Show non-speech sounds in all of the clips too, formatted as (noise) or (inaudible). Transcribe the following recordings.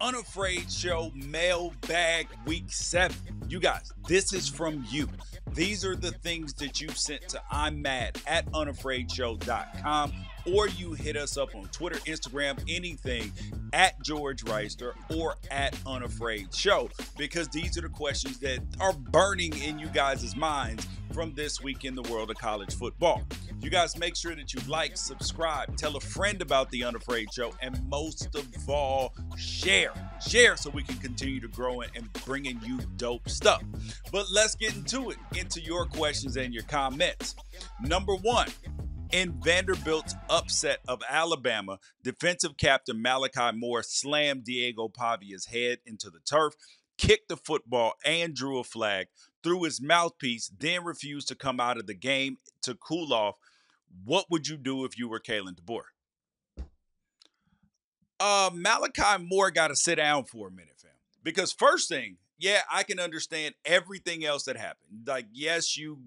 Unafraid Show Mailbag Week 7. You guys, this is from you. These are the things that you sent to I'm mad at unafraidshow.com or you hit us up on Twitter, Instagram, anything at George Wrighster or at Unafraid Show because these are the questions that are burning in you guys' minds from this week in the world of college football. You guys make sure that you like, subscribe, tell a friend about the Unafraid Show, and most of all, share. Share so we can continue to grow and bringing you dope stuff. But let's get into it, into your questions and your comments. Number one, in Vanderbilt's upset of Alabama, defensive captain Malachi Moore slammed Diego Pavia's head into the turf, kicked the football, and drew a flag through his mouthpiece, then refused to come out of the game to cool off what would you do if you were Kalen DeBoer? Uh, Malachi Moore got to sit down for a minute, fam. Because first thing, yeah, I can understand everything else that happened. Like, yes, you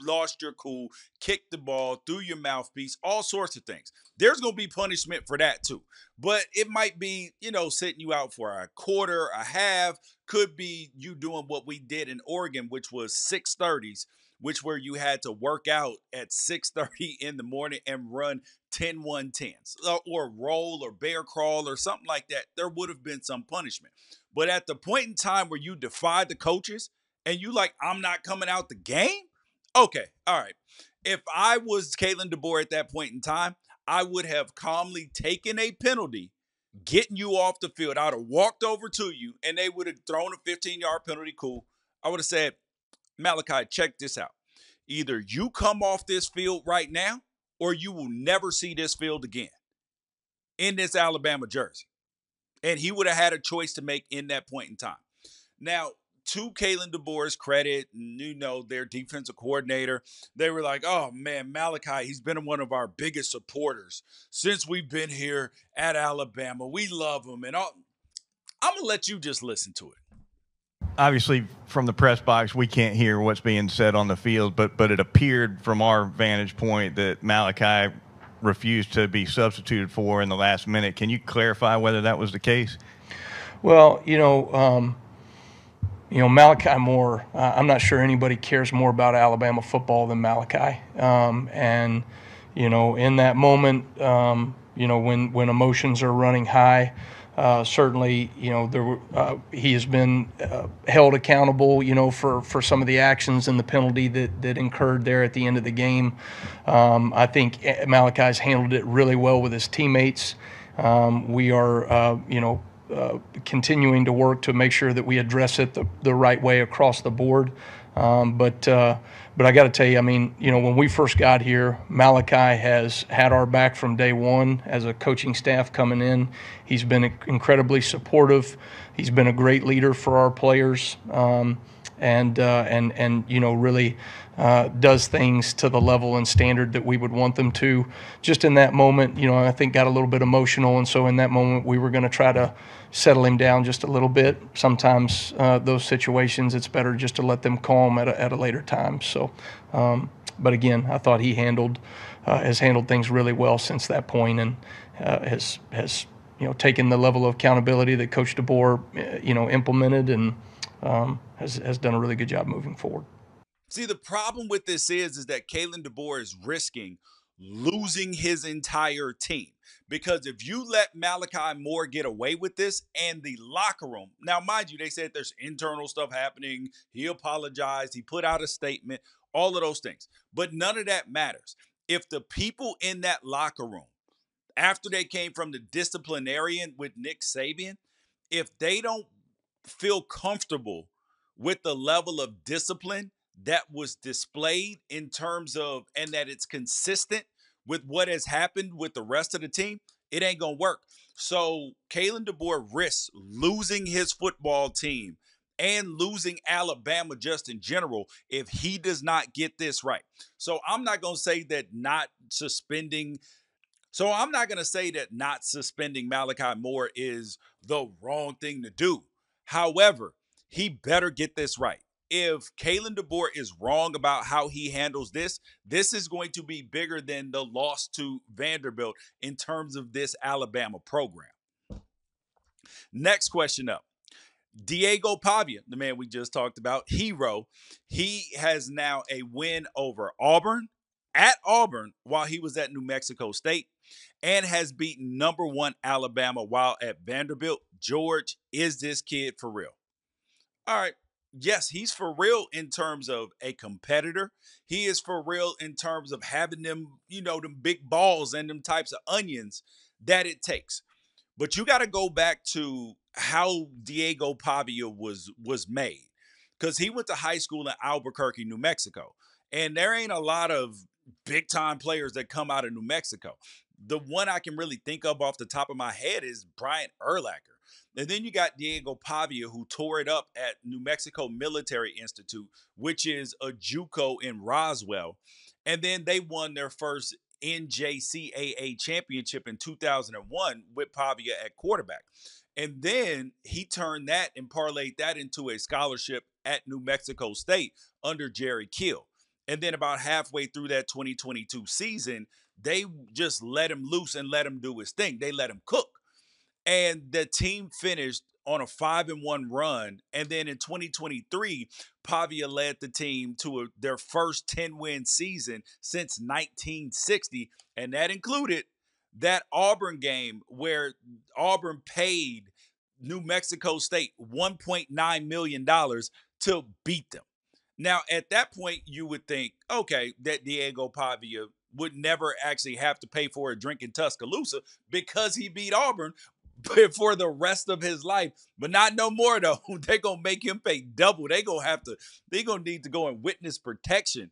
lost your cool, kicked the ball, threw your mouthpiece, all sorts of things. There's going to be punishment for that too. But it might be, you know, sitting you out for a quarter, a half, could be you doing what we did in Oregon, which was 630s which where you had to work out at 6:30 in the morning and run 10 110s uh, or roll or bear crawl or something like that, there would have been some punishment. But at the point in time where you defied the coaches and you like, I'm not coming out the game, okay, all right. If I was Kalen DeBoer at that point in time, I would have calmly taken a penalty, getting you off the field. I would have walked over to you and they would have thrown a 15 yard penalty. Cool. I would have said, Malachi, check this out. Either you come off this field right now, or you will never see this field again in this Alabama jersey. And he would have had a choice to make in that point in time. Now, to Kalen DeBoer's credit, you know, their defensive coordinator, they were like, oh man, Malachi, he's been one of our biggest supporters since we've been here at Alabama. We love him. And. I'm going to let you just listen to it obviously from the press box we can't hear what's being said on the field, but but it appeared from our vantage point that Malachi refused to be substituted for in the last minute. Can you clarify whether that was the case? Well, you know, um, you know Malachi Moore. Uh, I'm not sure anybody cares more about Alabama football than Malachi. Um, and you know, in that moment, um, you know, when when emotions are running high. Uh, certainly, you know, there, uh, he has been uh, held accountable, you know, for, for some of the actions and the penalty that, that incurred there at the end of the game. Um, I think Malachi's handled it really well with his teammates. Um, we are, uh, you know, uh, continuing to work to make sure that we address it the, the right way across the board. Um, but uh, but I got to tell you, I mean, you know, when we first got here, Malachi has had our back from day one as a coaching staff coming in. He's been incredibly supportive. He's been a great leader for our players, um, and uh, and and you know, really uh, does things to the level and standard that we would want them to. Just in that moment, you know, I think got a little bit emotional, and so in that moment, we were going to try to settle him down just a little bit. Sometimes uh, those situations, it's better just to let them calm at a, at a later time. So, um, but again, I thought he handled uh, has handled things really well since that point, and uh, has has you know taken the level of accountability that Coach DeBoer uh, you know implemented and um, has has done a really good job moving forward. See, the problem with this is, is that Kalen DeBoer is risking losing his entire team. Because if you let Malachi Moore get away with this and the locker room, now, mind you, they said there's internal stuff happening. He apologized, he put out a statement, all of those things. But none of that matters. If the people in that locker room, after they came from the disciplinarian with Nick Saban, if they don't feel comfortable with the level of discipline that was displayed in terms of and that it's consistent with what has happened with the rest of the team, it ain't gonna work. So Kalen DeBoer risks losing his football team and losing Alabama just in general if he does not get this right. So I'm not gonna say that not suspending. So I'm not gonna say that not suspending Malachi Moore is the wrong thing to do. However, he better get this right if Kalen DeBoer is wrong about how he handles this, this is going to be bigger than the loss to Vanderbilt in terms of this Alabama program. Next question up. Diego Pavia, the man we just talked about, hero, he has now a win over Auburn at Auburn while he was at New Mexico State and has beaten number one Alabama while at Vanderbilt. George, is this kid for real? All right. Yes, he's for real in terms of a competitor. He is for real in terms of having them, you know, them big balls and them types of onions that it takes. But you got to go back to how Diego Pavia was was made because he went to high school in Albuquerque, New Mexico, and there ain't a lot of big time players that come out of New Mexico. The one I can really think of off the top of my head is Brian Urlacher. And then you got Diego Pavia, who tore it up at New Mexico Military Institute, which is a JUCO in Roswell. And then they won their first NJCAA championship in 2001 with Pavia at quarterback. And then he turned that and parlayed that into a scholarship at New Mexico State under Jerry Kill. And then about halfway through that 2022 season, they just let him loose and let him do his thing. They let him cook. And the team finished on a five and one run. And then in 2023, Pavia led the team to a, their first 10 win season since 1960. And that included that Auburn game where Auburn paid New Mexico State $1.9 million to beat them. Now, at that point, you would think, okay, that Diego Pavia would never actually have to pay for a drink in Tuscaloosa because he beat Auburn (laughs) for the rest of his life. But not no more though. (laughs) They're gonna make him pay double. They gonna have to, they gonna need to go in witness protection.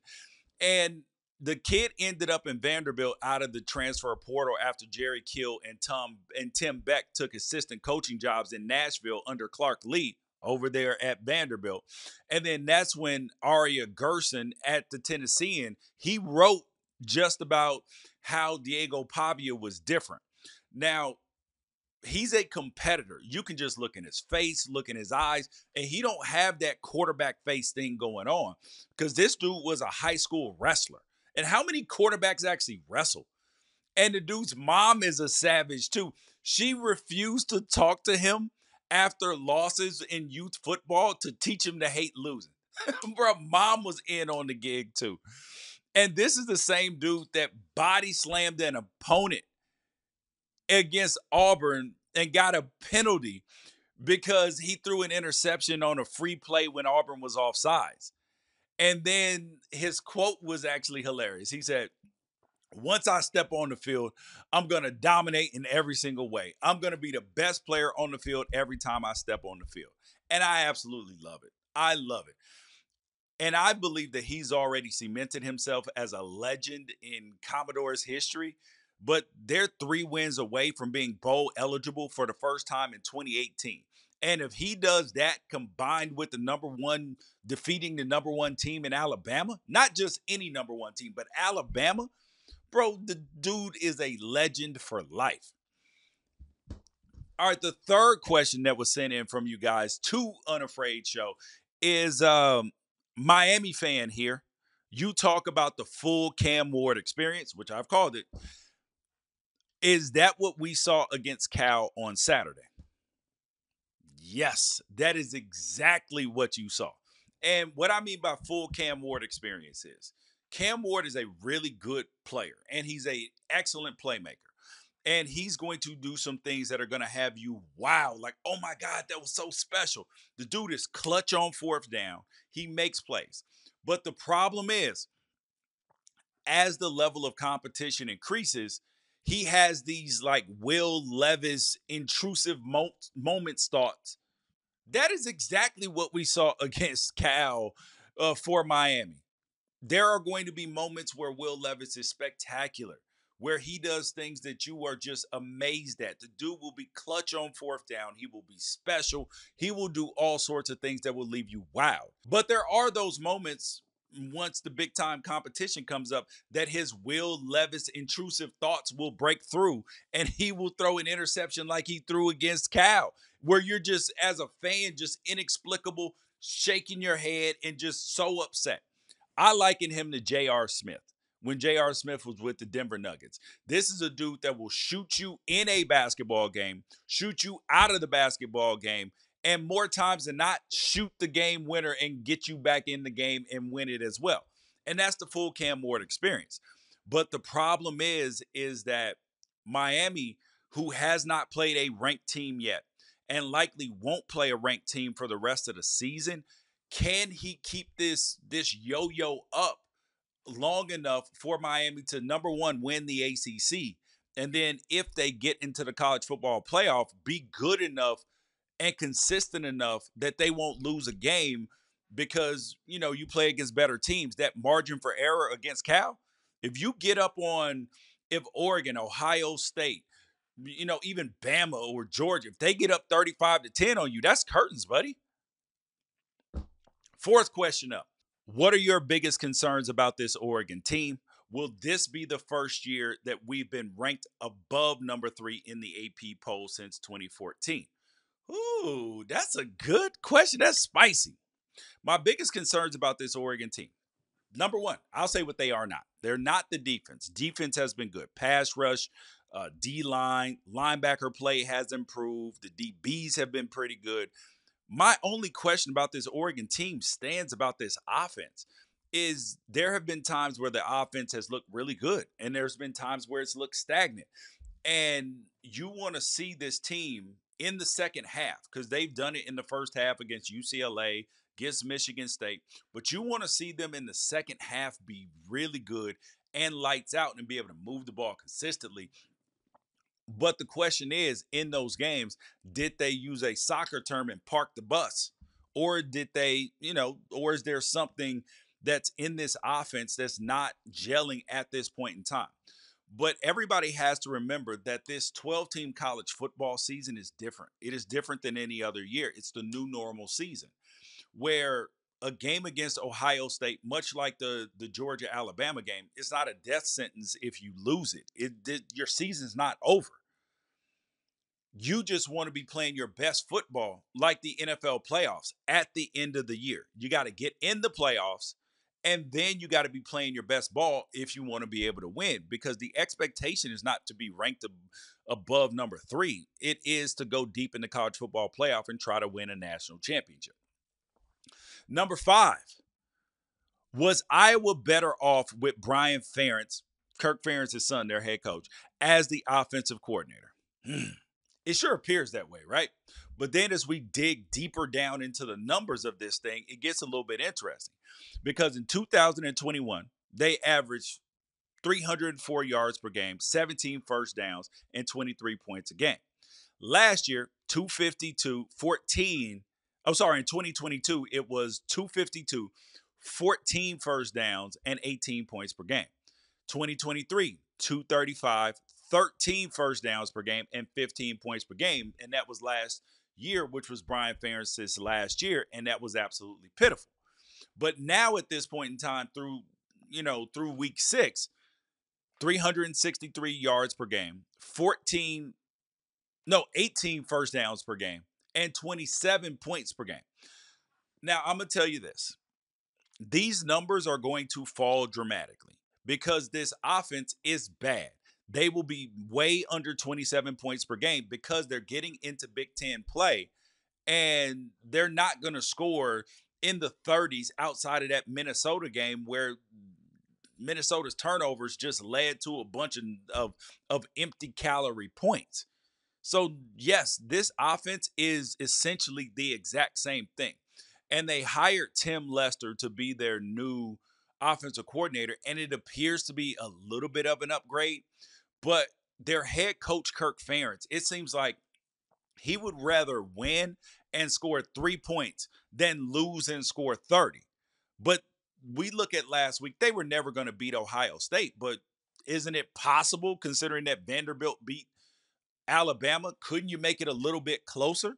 And the kid ended up in Vanderbilt out of the transfer portal after Jerry Kill and Tom and Tim Beck took assistant coaching jobs in Nashville under Clark Lea over there at Vanderbilt. And then that's when Aria Gerson at the Tennessean, he wrote just about how Diego Pavia was different. Now, he's a competitor. You can just look in his face, look in his eyes, and he don't have that quarterback face thing going on because this dude was a high school wrestler. And how many quarterbacks actually wrestle? And the dude's mom is a savage too. She refused to talk to him after losses in youth football to teach him to hate losing. (laughs) Bro, mom was in on the gig too. And this is the same dude that body slammed an opponent against Auburn and got a penalty because he threw an interception on a free play when Auburn was offsides. And then his quote was actually hilarious. He said, once I step on the field, I'm going to dominate in every single way. I'm going to be the best player on the field every time I step on the field. And I absolutely love it. I love it. And I believe that he's already cemented himself as a legend in Commodore's history. But they're three wins away from being bowl eligible for the first time in 2018. And if he does that combined with the number one, defeating the number one team in Alabama, not just any number one team, but Alabama, bro, the dude is a legend for life. All right, the third question that was sent in from you guys to Unafraid Show is um, Miami fan here. You talk about the full Cam Ward experience, which I've called it. Is that what we saw against Cal on Saturday? Yes, that is exactly what you saw. And what I mean by full Cam Ward experience is Cam Ward is a really good player and he's a excellent playmaker. And he's going to do some things that are going to have you wow, like, oh my God, that was so special. The dude is clutch on fourth down. He makes plays. But the problem is, as the level of competition increases, he has these like Will Levis intrusive mo- moments thoughts. That is exactly what we saw (laughs) against Cal uh, for Miami. There are going to be moments where Will Levis is spectacular, where he does things that you are just amazed at. The dude will be clutch on fourth down. He will be special. He will do all sorts of things that will leave you wow. But there are those moments once the big time competition comes up that his Will Levis intrusive thoughts will break through and he will throw an interception like he threw against Cal, where you're just, as a fan, just inexplicable, shaking your head and just so upset. I liken him to J.R. Smith. when J.R. Smith was with the Denver Nuggets. This is a dude that will shoot you in a basketball game, shoot you out of the basketball game, and more times than not, shoot the game winner and get you back in the game and win it as well. And that's the full Cam Ward experience. But the problem is, is that Miami, who has not played a ranked team yet, and likely won't play a ranked team for the rest of the season, can he keep this this yo-yo up long enough for Miami to number one win the ACC, and then if they get into the college football playoff, be good enough and consistent enough that they won't lose a game because you know you play against better teams. That margin for error against Cal, if you get up on if Oregon, Ohio State, you know even Bama or Georgia, if they get up thirty-five to ten on you, that's curtains, buddy. Fourth question up. What are your biggest concerns about this Oregon team? Will this be the first year that we've been ranked above number three in the AP poll since 2014? Ooh, that's a good question. That's spicy. My biggest concerns about this Oregon team. Number one, I'll say what they are not. They're not the defense. Defense has been good. Pass rush, uh, D line, linebacker play has improved. The DBs have been pretty good. My only question about this Oregon team stands about this offense is there have been times where the offense has looked really good and there's been times where it's looked stagnant. And you want to see this team in the second half because they've done it in the first half against UCLA, against Michigan State, but you want to see them in the second half be really good and lights out and be able to move the ball consistently but the question is, in those games, did they use a soccer term and park the bus? Or did they, you know, or is there something that's in this offense that's not gelling at this point in time? But everybody has to remember that this 12 team college football season is different. It is different than any other year. It's the new normal season where a game against Ohio State, much like the the Georgia Alabama game, it's not a death sentence if you lose it. It, it your season's not over. You just want to be playing your best football like the NFL playoffs at the end of the year. You got to get in the playoffs and then you got to be playing your best ball if you want to be able to win because the expectation is not to be ranked above number 3. It is to go deep in the college football playoff and try to win a national championship. Number 5. Was Iowa better off with Brian Ferentz, Kirk Ferentz's son, their head coach, as the offensive coordinator? Hmm. It sure appears that way, right? But then as we dig deeper down into the numbers of this thing, it gets a little bit interesting. Because in 2021, they averaged 304 yards per game, 17 first downs, and 23 points a game. Last year, 252, 14. Oh, sorry, in 2022, it was 252, 14 first downs, and 18 points per game. 2023, 235, 13 first downs per game and 15 points per game. And that was last year, which was Brian Ferentz's last year, and that was absolutely pitiful. But now at this point in time, through you know, through week six, 363 yards per game, 14, no, 18 first downs per game, and 27 points per game. Now, I'm to tell you this these numbers are going to fall dramatically because this offense is bad they will be way under 27 points per game because they're getting into Big Ten play and they're not going to score in the 30s outside of that Minnesota game where Minnesota's turnovers just led to a bunch of, of, of empty calorie points. So, yes, this offense is essentially the exact same thing. And they hired Tim Lester to be their new offensive coordinator, and it appears to be a little bit of an upgrade. But their head coach, Kirk Ferentz, it seems like he would rather win and score three points than lose and score 30. But we look at last week, they were never going to beat Ohio State. But isn't it possible, considering that Vanderbilt beat Alabama? Couldn't you make it a little bit closer?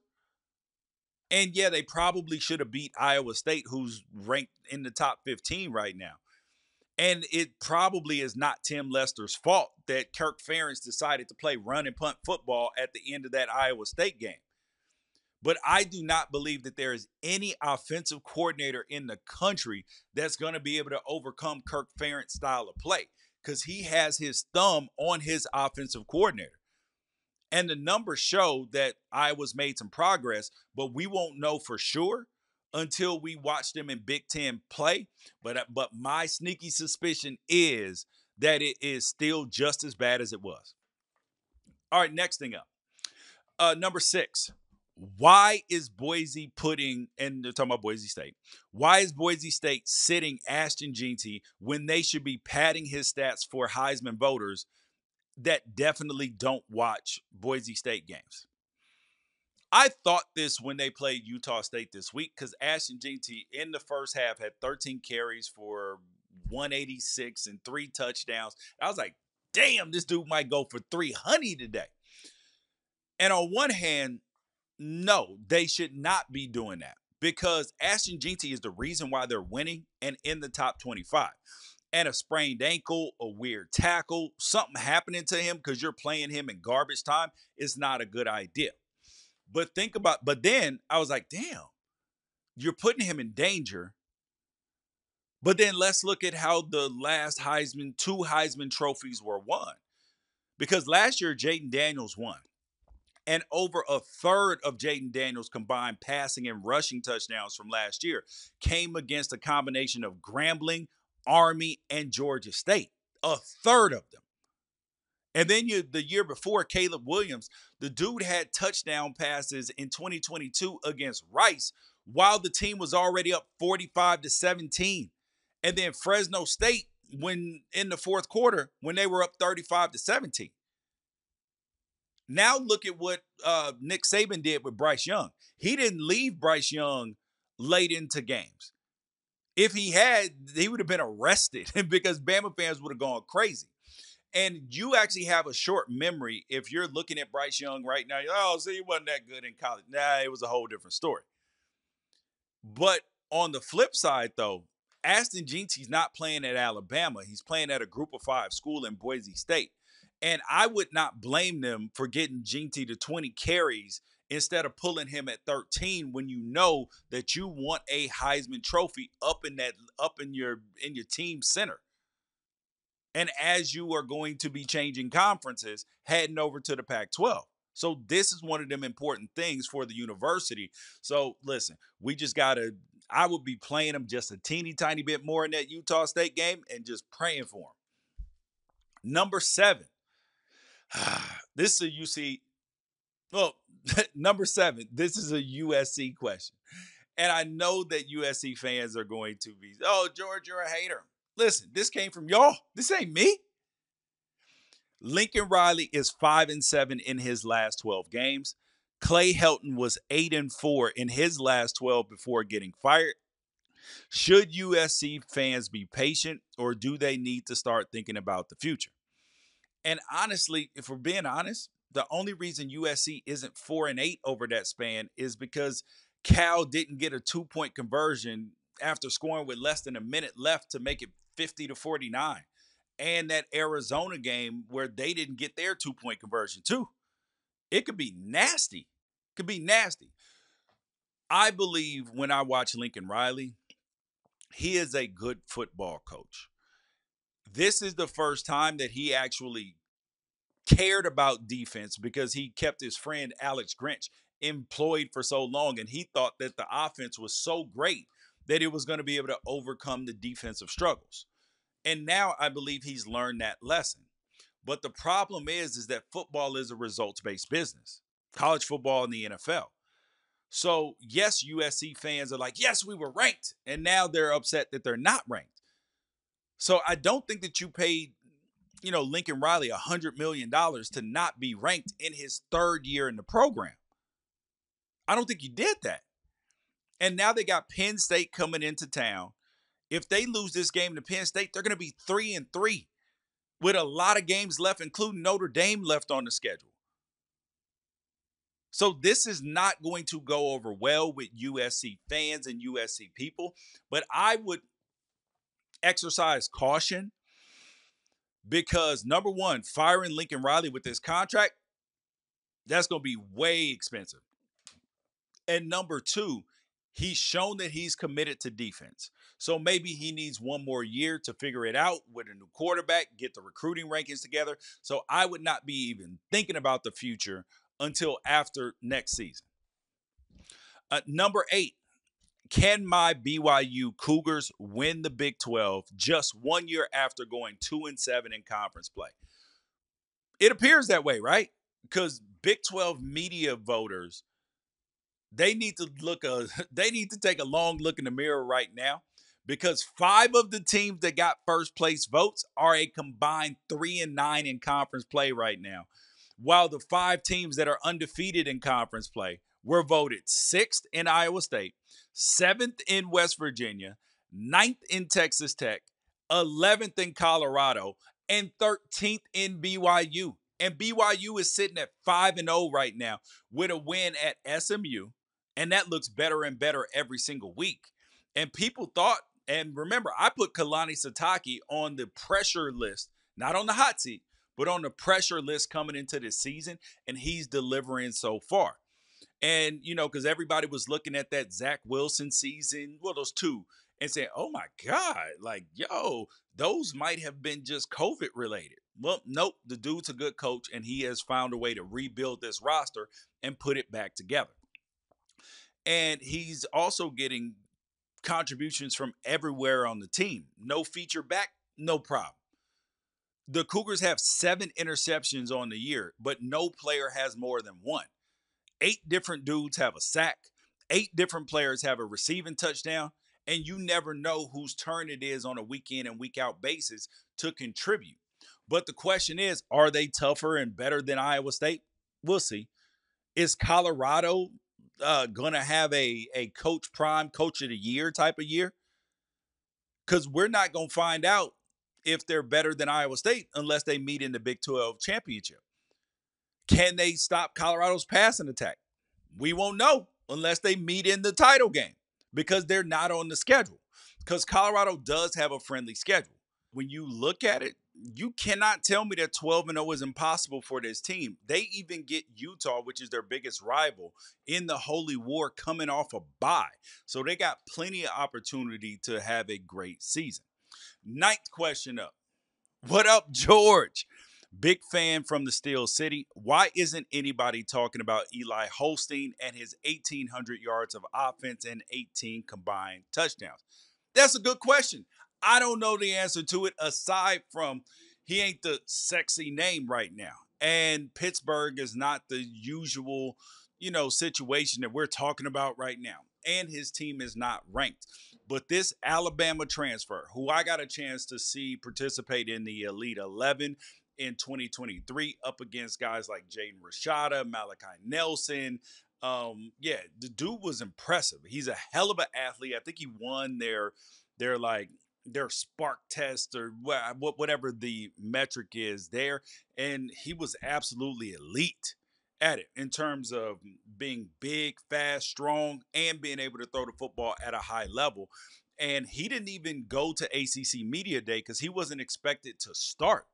And yeah, they probably should have beat Iowa State, who's ranked in the top 15 right now. And it probably is not Tim Lester's fault that Kirk Ferentz decided to play run and punt football at the end of that Iowa State game. But I do not believe that there is any offensive coordinator in the country that's going to be able to overcome Kirk Ferentz style of play because he has his thumb on his offensive coordinator. And the numbers show that Iowa's made some progress, but we won't know for sure until we watch them in Big Ten play. But uh, but my sneaky suspicion is that it is still just as bad as it was. All right, next thing up. Uh, number six. Why is Boise putting, and they're talking about Boise State, why is Boise State sitting Ashton Jeanty when they should be padding his stats for Heisman voters that definitely don't watch Boise State games. I thought this when they played Utah State this week because Ashton Jeanty in the first half had 13 carries for 186 and three touchdowns. I was like, damn, this dude might go for 300 today. And on one hand, no, they should not be doing that because Ashton Jeanty is the reason why they're winning and in the top 25 and a sprained ankle, a weird tackle, something happening to him because you're playing him in garbage time is not a good idea. But think about, but then I was like, damn, you're putting him in danger. But then let's look at how the last Heisman, two Heisman trophies were won. Because last year, Jayden Daniels won. And over a third of Jayden Daniels' combined passing and rushing touchdowns from last year came against a combination of Grambling, Army, and Georgia State. A third of them. And then you the year before, Caleb Williams, the dude had touchdown passes in 2022 against Rice while the team was already up 45 to 17. And then Fresno State, when in the fourth quarter, when they were up 35 to 17. Now look at what uh, Nick Saban did with Bryce Young. He didn't leave Bryce Young late into games. If he had, he would have been arrested (laughs) because Bama fans would have gone crazy. And you actually have a short memory if you're looking at Bryce Young right now. Oh, see, he wasn't that good in college. Nah, it was a whole different story. But on the flip side, though, Ashton Jeanty's not playing at Alabama. He's playing at a group of five school in Boise State. And I would not blame them for getting Jeanty to 20 carries instead of pulling him at 13 when you know that you want a Heisman trophy up in that up in your in your team center. And as you are going to be changing conferences, heading over to the Pac-12. So this is one of them important things for the university. So listen, we just gotta. I would be playing them just a teeny tiny bit more in that Utah State game and just praying for them. (sighs) (laughs) Number seven. this is a UC. Well, number seven, this is a USC question. And I know that USC fans are going to be, oh, George, you're a hater. Listen, this came from y'all. This ain't me. Lincoln Riley is five and seven in his last 12 games. Clay Helton was eight and four in his last 12 before getting fired. Should USC fans be patient or do they need to start thinking about the future? And honestly, if we're being honest, the only reason USC isn't four and eight over that span is because Cal didn't get a two point conversion after scoring with less than a minute left to make it 50 to 49. And that Arizona game where they didn't get their two point conversion, too. It could be nasty. Could be nasty. I believe when I watch Lincoln Riley, he is a good football coach. This is the first time that he actually cared about defense because he kept his friend Alex Grinch employed for so long and he thought that the offense was so great that it was going to be able to overcome the defensive struggles. And now I believe he's learned that lesson. But the problem is is that football is a results-based business. College football and the NFL. So, yes, USC fans are like, "Yes, we were ranked." And now they're upset that they're not ranked. So, I don't think that you paid you know, Lincoln Riley a $100 million to not be ranked in his third year in the program. I don't think you did that. And now they got Penn State coming into town. If they lose this game to Penn State, they're going to be three and three with a lot of games left, including Notre Dame left on the schedule. So this is not going to go over well with USC fans and USC people, but I would exercise caution because number one, firing Lincoln Riley with this contract, that's going to be way expensive. And number two, he's shown that he's committed to defense. So maybe he needs one more year to figure it out with a new quarterback, get the recruiting rankings together. So I would not be even thinking about the future until after next season. Uh, number eight, can my BYU Cougars win the Big 12 just one year after going two and seven in conference play? It appears that way, right? Because Big 12 media voters, they need to look a (laughs) they need to take a long look in the mirror right now because five of the teams that got first place votes are a combined three and nine in conference play right now. While the five teams that are undefeated in conference play were voted sixth in Iowa State, seventh in West Virginia, ninth in Texas Tech, 11th in Colorado, and 13th in BYU. And BYU is sitting at 5 and 0 right now with a win at SMU, and that looks better and better every single week. And people thought, and remember, I put Kalani Sitake on the pressure list, not on the hot seat, but on the pressure list coming into this season, and he's delivering so far. And, you know, because everybody was looking at that Zach Wilson season, well, those two, and saying, oh my God, like, yo, those might have been just COVID related. Well, nope, the dude's a good coach, and he has found a way to rebuild this roster and put it back together. And he's also getting contributions from everywhere on the team. No feature back, no problem. The Cougars have seven interceptions on the year, but no player has more than one eight different dudes have a sack, eight different players have a receiving touchdown, and you never know whose turn it is on a week in and week out basis to contribute. But the question is, are they tougher and better than Iowa State? We'll see. Is Colorado uh, going to have a, a coach prime, coach of the year type of year? Because we're not going to find out if they're better than Iowa State unless they meet in the Big 12 championship. Can they stop Colorado's passing attack? We won't know unless they meet in the title game because they're not on the schedule. Because Colorado does have a friendly schedule. When you look at it, you cannot tell me that 12 and 0 is impossible for this team. They even get Utah, which is their biggest rival, in the Holy War coming off a bye. So they got plenty of opportunity to have a great season. Ninth question up. What up, George? Big fan from the Steel City. Why isn't anybody talking about Eli Holstein and his 1,800 yards of offense and 18 combined touchdowns? That's a good question. I don't know the answer to it aside from he ain't the sexy name right now. And Pittsburgh is not the usual, you know, situation that we're talking about right now. And his team is not ranked. But this Alabama transfer, who I got a chance to see participate in the Elite 11 in 2023 up against guys like Jaden Rashada, Malachi Nelson. Um, yeah, the dude was impressive. He's a hell of an athlete. I think he won their their like their spark test or whatever the metric is there, and he was absolutely elite at it in terms of being big, fast, strong, and being able to throw the football at a high level. And he didn't even go to ACC Media Day because he wasn't expected to start.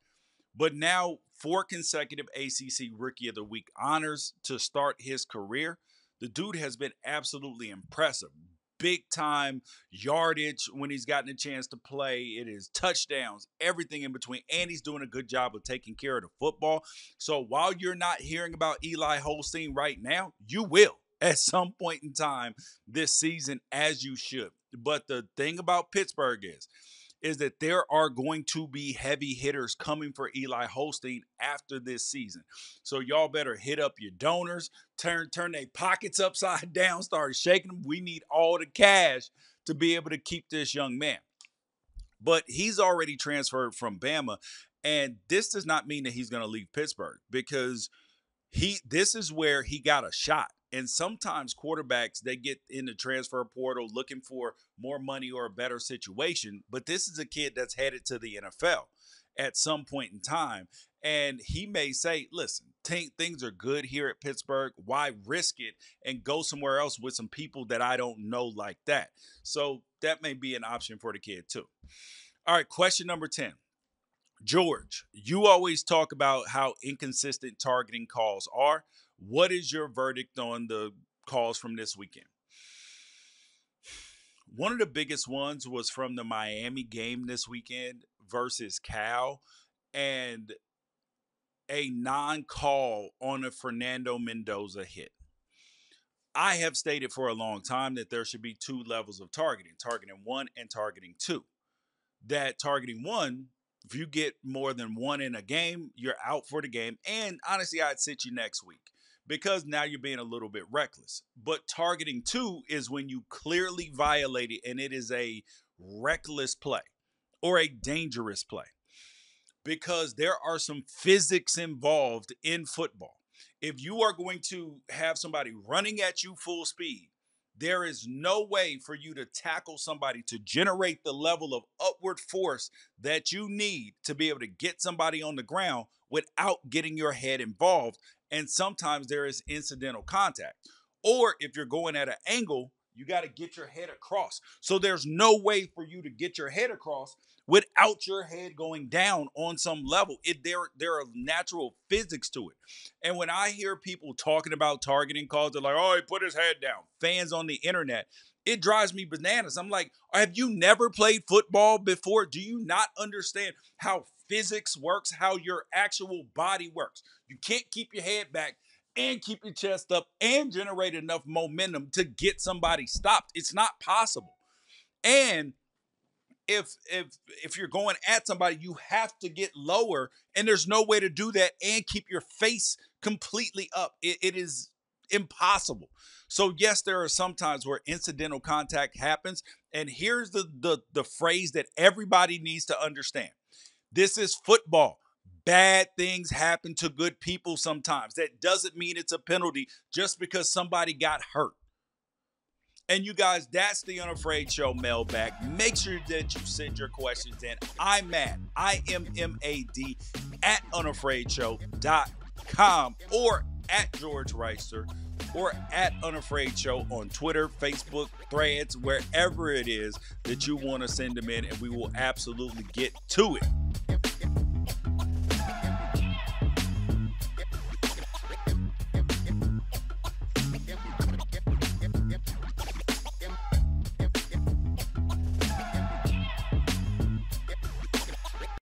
But now, four consecutive ACC Rookie of the Week honors to start his career. The dude has been absolutely impressive. Big time yardage when he's gotten a chance to play. It is touchdowns, everything in between. And he's doing a good job of taking care of the football. So while you're not hearing about Eli Holstein right now, you will (laughs) at some point in time this season, as you should. But the thing about Pittsburgh is, is that there are going to be heavy hitters coming for Eli Holstein after this season. So y'all better hit up your donors, turn turn their pockets (laughs) upside down, start shaking them. We need all the cash to be able to keep this young man. But he's already transferred from Bama, and this does not mean that he's going to leave Pittsburgh because he this is where he got a shot. And sometimes quarterbacks they get in the transfer portal looking for more money or a better situation, but this is a kid that's headed to the NFL at some point in time and he may say, "Listen, t- things are good here at Pittsburgh. Why risk it and go somewhere else with some people that I don't know like that?" So that may be an option for the kid too. All right, question number 10. George, you always talk about how inconsistent targeting calls are. What is your verdict on the calls from this weekend. One of the biggest ones was from the Miami game this weekend versus Cal and a non call on a Fernando Mendoza hit. I have stated for a long time that there should be two levels of targeting targeting one and targeting two. That targeting one, if you get more than one in a game, you're out for the game. And honestly, I'd sit you next week because now you're being a little bit reckless. But targeting two is when you clearly violate it and it is a reckless play or a dangerous play because there are some physics involved in football. If you are going to have somebody running at you full speed, there is no way for you to tackle somebody to generate the level of upward force that you need to be able to get somebody on the ground without getting your head involved. And sometimes there is incidental contact. Or if you're going at an angle, you got to get your head across. So there's no way for you to get your head across without your head going down on some level. It there there are natural physics to it. And when I hear people talking about targeting calls, they're like, "Oh, he put his head down." Fans on the internet, it drives me bananas. I'm like, "Have you never played football before? Do you not understand how physics works, how your actual body works? You can't keep your head back." And keep your chest up and generate enough momentum to get somebody stopped. It's not possible. And if if if you're going at somebody, you have to get lower, and there's no way to do that and keep your face completely up. it, it is impossible. So yes, there are some times where incidental contact happens, and here's the the the phrase that everybody needs to understand. This is football. Bad things happen to good people sometimes. That doesn't mean it's a penalty just because somebody got hurt. And you guys, that's the Unafraid Show mailbag. Make sure that you send your questions in. I'm Matt, I M M A D, at unafraidshow.com or at George Wrighster or at Unafraid Show on Twitter, Facebook, Threads, wherever it is that you want to send them in, and we will absolutely get to it.